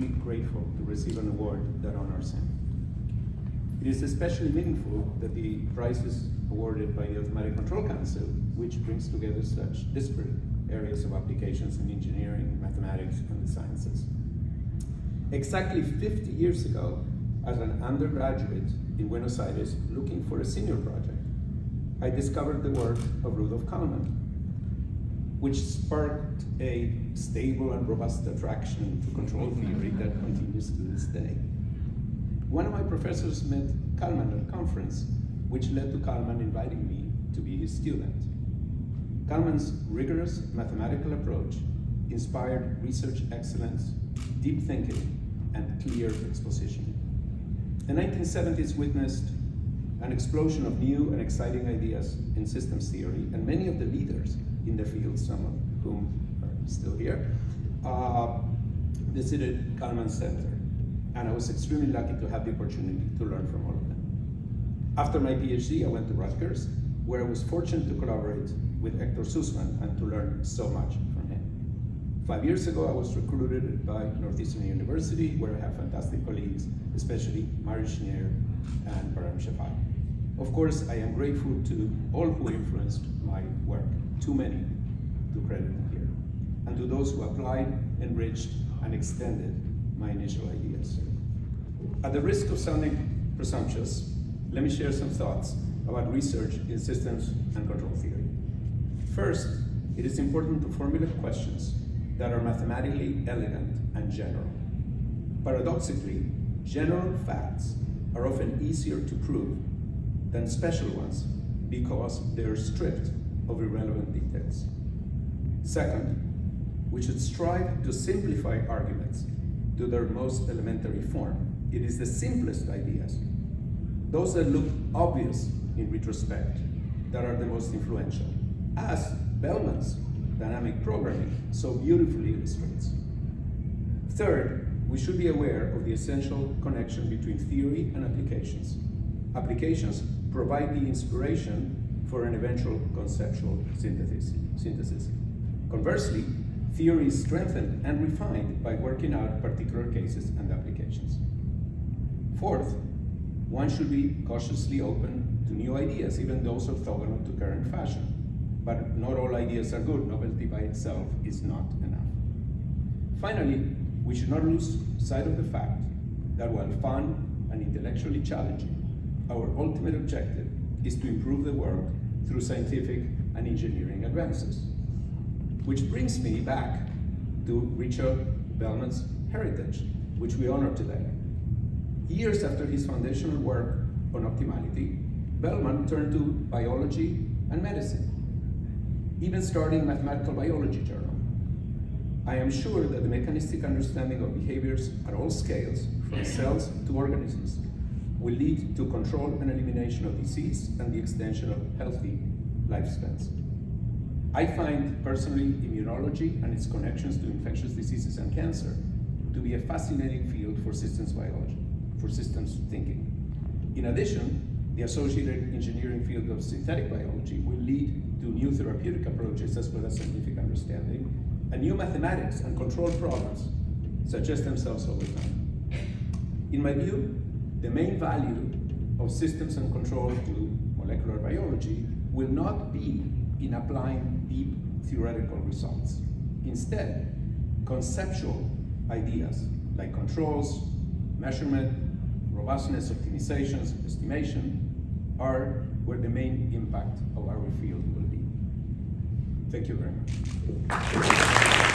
deeply grateful to receive an award that honors him. It is especially meaningful that the prize is awarded by the Automatic Control Council, which brings together such disparate areas of applications in engineering, mathematics, and the sciences. Exactly 50 years ago, as an undergraduate in Buenos Aires looking for a senior project, I discovered the work of Rudolf Kalman, which sparked a stable and robust attraction to control theory that continues to this day. One of my professors met Kalman at a conference, which led to Kalman inviting me to be his student. Kalman's rigorous mathematical approach inspired research excellence, deep thinking, and clear exposition. The 1970s witnessed an explosion of new and exciting ideas in systems theory, and many of the leaders in the field, some of whom are still here, uh, visited Kalman Center. And I was extremely lucky to have the opportunity to learn from all of them. After my PhD, I went to Rutgers, where I was fortunate to collaborate with Hector Sussmann and to learn so much from him. Five years ago, I was recruited by Northeastern University, where I have fantastic colleagues, especially Mario Sznaier and Bahram Shafai. Of course, I am grateful to all who influenced my work, too many to credit here, and to those who applied, enriched, and extended my initial ideas. At the risk of sounding presumptuous, let me share some thoughts about research in systems and control theory. First, it is important to formulate questions that are mathematically elegant and general. Paradoxically, general facts are often easier to prove than special ones because they're stripped of irrelevant details. Second, we should strive to simplify arguments to their most elementary form. It is the simplest ideas, those that look obvious in retrospect, that are the most influential, as Bellman's dynamic programming so beautifully illustrates. Third, we should be aware of the essential connection between theory and applications. Applications provide the inspiration for an eventual conceptual synthesis. synthesis. Conversely, theory is strengthened and refined by working out particular cases and applications. Fourth, one should be cautiously open to new ideas, even those orthogonal to current fashion. But not all ideas are good. Novelty by itself is not enough. Finally, we should not lose sight of the fact that while fun and intellectually challenging, our ultimate objective is to improve the world through scientific and engineering advances. Which brings me back to Richard Bellman's heritage, which we honor today. Years after his foundational work on optimality, Bellman turned to biology and medicine, even starting Mathematical Biology Journal. I am sure that the mechanistic understanding of behaviors at all scales, from cells to organisms, will lead to control and elimination of disease and the extension of healthy lifespans. I find personally immunology and its connections to infectious diseases and cancer to be a fascinating field for systems biology, for systems thinking. In addition, the associated engineering field of synthetic biology will lead to new therapeutic approaches as well as scientific understanding, and new mathematics and control problems suggest themselves over time. In my view, the main value of systems and control to molecular biology will not be in applying deep theoretical results. Instead, conceptual ideas like controls, measurement, robustness, optimizations, estimation are where the main impact of our field will be. Thank you very much.